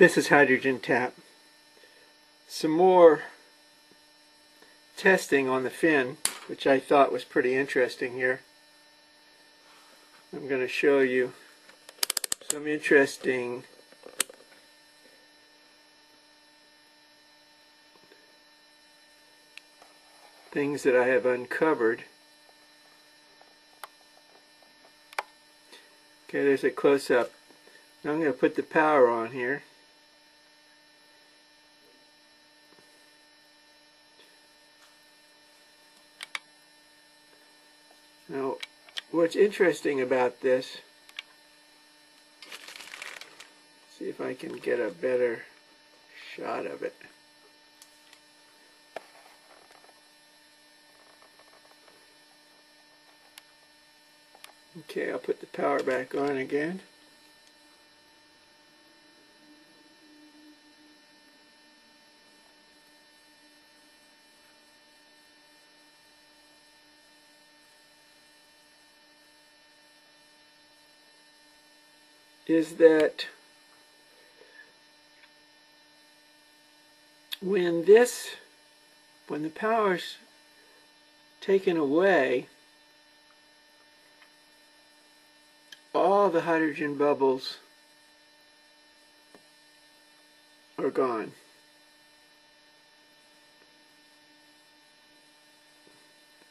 This is hydrogen tap. Some more testing on the fin, which I thought was pretty interesting here. I'm going to show you some interesting things that I have uncovered. Okay, there's a close-up. I'm going to put the power on here. Now, what's interesting about this, see if I can get a better shot of it. Okay, I'll put the power back on again. Is that when this, when the power's taken away, all the hydrogen bubbles are gone.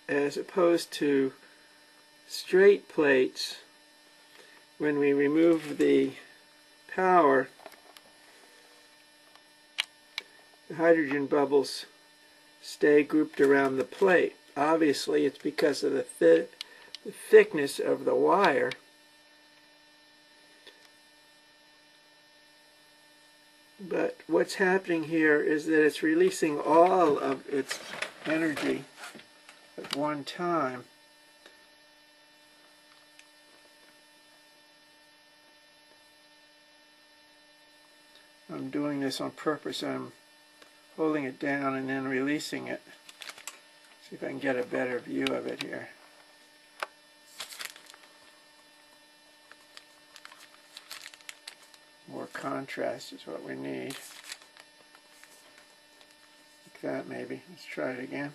As opposed to straight plates, when we remove the power, the hydrogen bubbles stay grouped around the plate. Obviously, it's because of the, the thickness of the wire. But what's happening here is that it's releasing all of its energy at one time. I'm doing this on purpose. I'm holding it down and then releasing it. See if I can get a better view of it here. More contrast is what we need. Like that maybe. Let's try it again.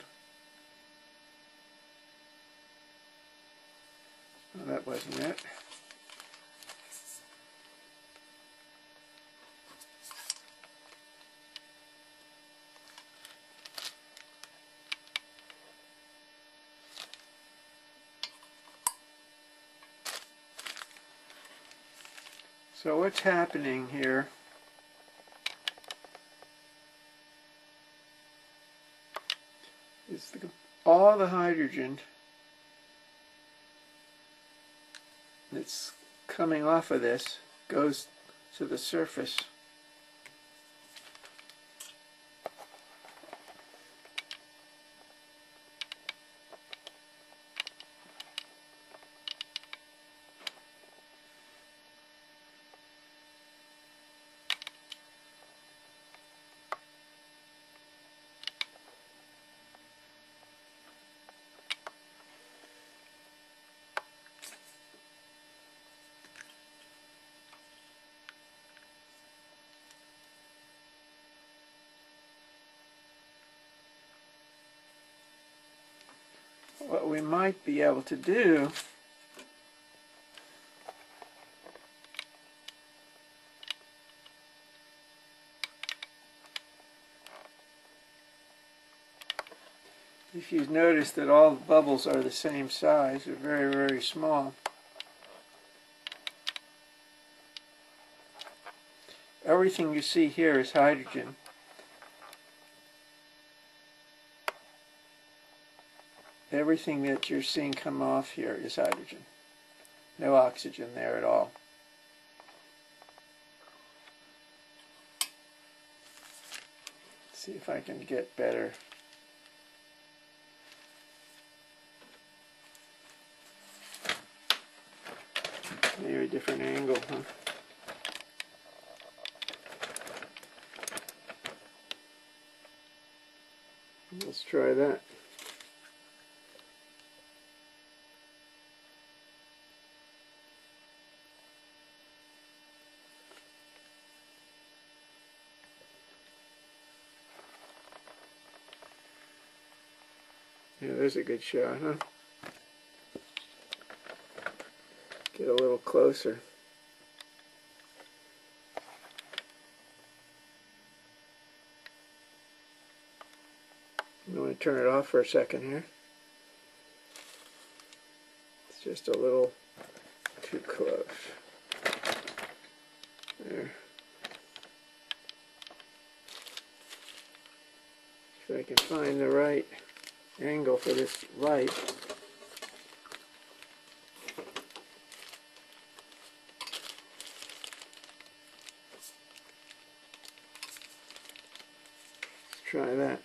That wasn't it. So what's happening here is the, all the hydrogen that's coming off of this goes to the surface. What we might be able to do if you notice that all the bubbles are the same size, they're very, very small. Everything you see here is hydrogen. Everything that you're seeing come off here is hydrogen. No oxygen there at all. Let's see if I can get better. Maybe a different angle, huh? Let's try that. Yeah, there's a good shot, huh? Get a little closer. I'm going to turn it off for a second here. It's just a little too close. There. If I can find the right angle for this light. Try that.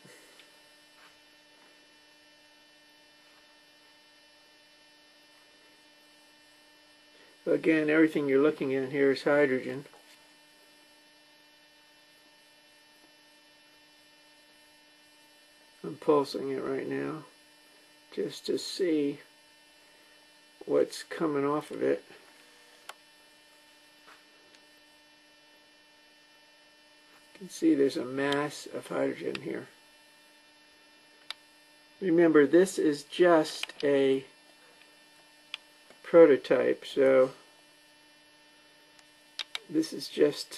Again, everything you're looking at here is hydrogen. I'm pulsing it right now just to see what's coming off of it. You can see there's a mass of hydrogen here. Remember, this is just a prototype, so this is just